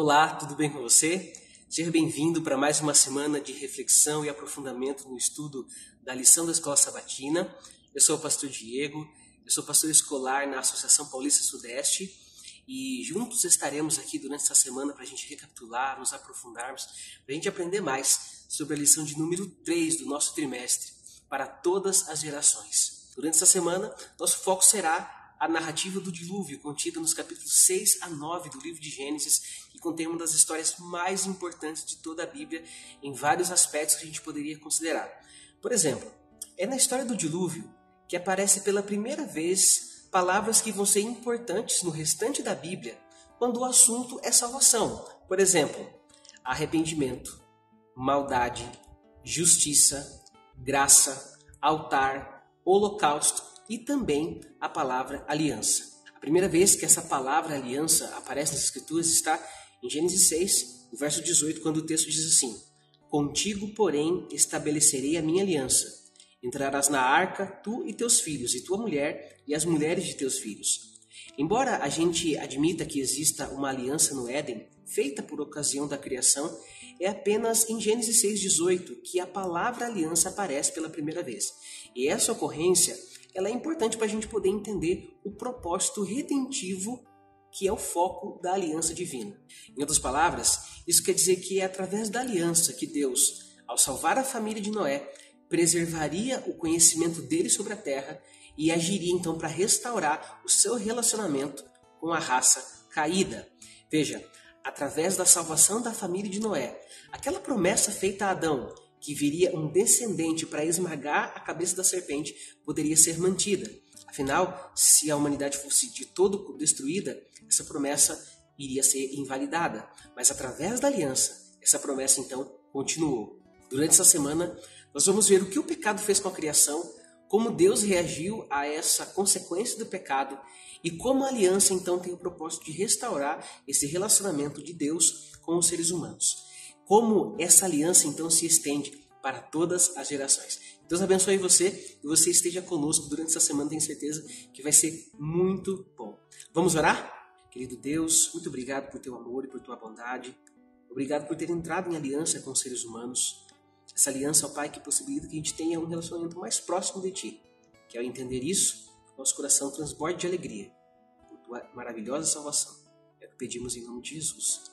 Olá, tudo bem com você? Seja bem-vindo para mais uma semana de reflexão e aprofundamento no estudo da lição da Escola Sabatina. Eu sou o pastor Diego, eu sou pastor escolar na Associação Paulista Sudeste e juntos estaremos aqui durante essa semana para a gente recapitular, nos aprofundarmos, para a gente aprender mais sobre a lição de número 3 do nosso trimestre, para todas as gerações. Durante essa semana, nosso foco será a narrativa do dilúvio, contida nos capítulos 6 a 9 do livro de Gênesis, que contém uma das histórias mais importantes de toda a Bíblia em vários aspectos que a gente poderia considerar. Por exemplo, é na história do dilúvio que aparece pela primeira vez palavras que vão ser importantes no restante da Bíblia quando o assunto é salvação. Por exemplo, arrependimento, maldade, justiça, graça, altar, holocausto e também a palavra aliança. A primeira vez que essa palavra aliança aparece nas Escrituras está em Gênesis 6, no verso 18, quando o texto diz assim: Contigo, porém, estabelecerei a minha aliança. Entrarás na arca, tu e teus filhos, e tua mulher, e as mulheres de teus filhos. Embora a gente admita que exista uma aliança no Éden, feita por ocasião da criação, é apenas em Gênesis 6,18 que a palavra aliança aparece pela primeira vez. E essa ocorrência ela é importante para a gente poder entender o propósito redentivo que é o foco da aliança divina. Em outras palavras, isso quer dizer que é através da aliança que Deus, ao salvar a família de Noé, preservaria o conhecimento dele sobre a terra e agiria então para restaurar o seu relacionamento com a raça caída. Veja, através da salvação da família de Noé, aquela promessa feita a Adão que viria um descendente para esmagar a cabeça da serpente poderia ser mantida. Afinal, se a humanidade fosse de todo destruída, essa promessa iria ser invalidada. Mas através da aliança, essa promessa então continuou. Durante essa semana, nós vamos ver o que o pecado fez com a criação, como Deus reagiu a essa consequência do pecado e como a aliança então tem o propósito de restaurar esse relacionamento de Deus com os seres humanos como essa aliança então se estende para todas as gerações. Deus abençoe você e você esteja conosco durante essa semana, tenho certeza que vai ser muito bom. Vamos orar? Querido Deus, muito obrigado por teu amor e por tua bondade. Obrigado por ter entrado em aliança com os seres humanos. Essa aliança, ó Pai, que possibilita que a gente tenha um relacionamento mais próximo de Ti. Que ao entender isso, nosso coração transborde de alegria por Tua maravilhosa salvação. É o que pedimos em nome de Jesus.